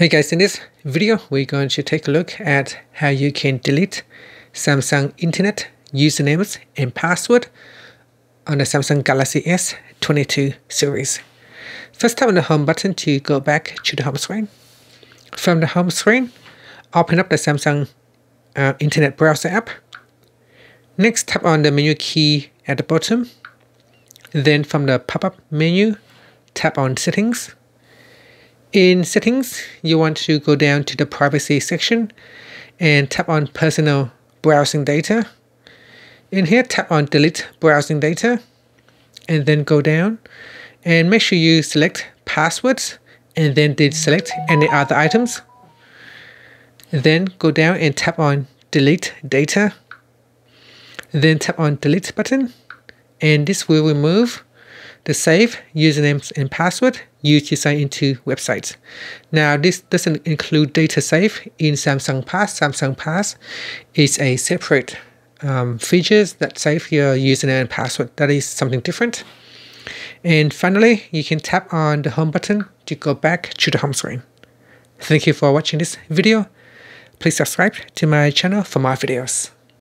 Hey guys, in this video, we're going to take a look at how you can delete Samsung Internet usernames and password on the Samsung Galaxy S22 series. First tap on the home button to go back to the home screen. From the home screen, open up the Samsung uh, Internet Browser app. Next, tap on the menu key at the bottom. Then from the pop-up menu, tap on Settings in settings, you want to go down to the privacy section and tap on personal browsing data. In here, tap on delete browsing data and then go down and make sure you select passwords and then select any other items. Then go down and tap on delete data. Then tap on delete button and this will remove the save usernames and password to sign into websites. Now, this doesn't include data save in Samsung Pass. Samsung Pass is a separate um, features that save your username and password. That is something different. And finally, you can tap on the home button to go back to the home screen. Thank you for watching this video. Please subscribe to my channel for more videos.